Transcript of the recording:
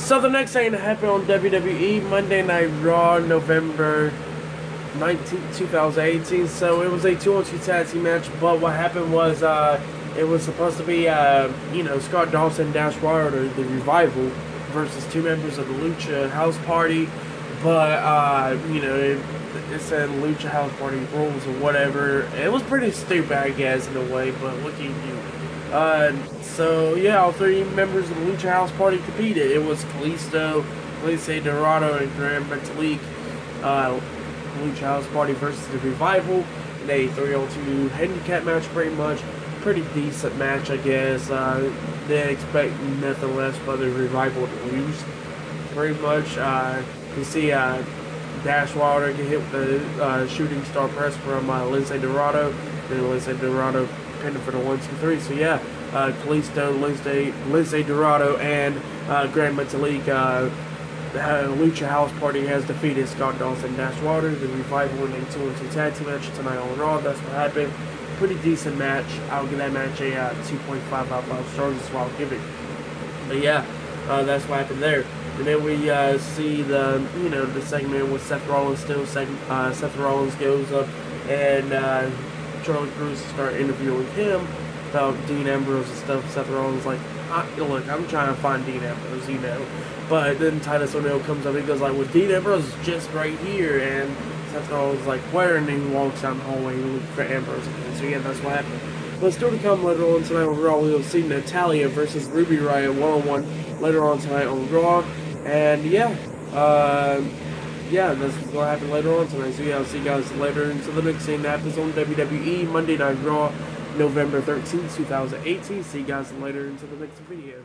So the next thing that happened on WWE Monday Night Raw, November 19, 2018. So it was a two-on-two tag team match, but what happened was uh, it was supposed to be uh, you know Scott Dawson, Dash Wilder, the Revival versus two members of the Lucha House Party, but uh, you know it, it said Lucha House Party rules or whatever. It was pretty stupid, I guess, in a way, but what can you do? Uh, so yeah, all three members of the Lucha House Party competed. It was Kalisto, Lince Dorado, and Gran Metalik. Uh, Lucha House Party versus the Revival in a 3-on-2 handicap match, pretty much. Pretty decent match, I guess. Uh, they expect nothing less but the Revival to lose, pretty much. Uh, you see uh, Dash Wilder get hit with the uh, shooting star press from uh, Lince Dorado. Then Lince Dorado pinned for the 1-2-3. So yeah, uh, Kalisto, Lince, Lince Dorado, and uh, Gran Metalik uh, the Lucha House Party has defeated Scott Dawson Dash Wilder. The Revival in a 2 2 tag team match tonight on Raw. That's what happened. Pretty decent match. I'll give that match a uh, 2.5 out of 5 stars. That's what I'll give it. But yeah, uh, that's what happened there. And then we uh, see the, you know, the segment with Seth Rollins still. Second, uh, Seth Rollins goes up and uh, Charly Caruso start interviewing him about Dean Ambrose and stuff. Seth Rollins like, look, I'm trying to find Dean Ambrose, you know. But then Titus O'Neil comes up, he goes like, well, Dean Ambrose is just right here, and Seth Rollins like, where? And then he walks down the hallway and looks for Ambrose again. So yeah, that's what happened. But still to come later on tonight on Raw, we'll see Natalya versus Ruby Riott one-on-one later on tonight on Raw. And yeah, uh, yeah, this is what happened later on tonight. So yeah, I'll see you guys later into the next thing that happens on WWE Monday Night Raw, November 13th, 2018. See you guys later into the next video.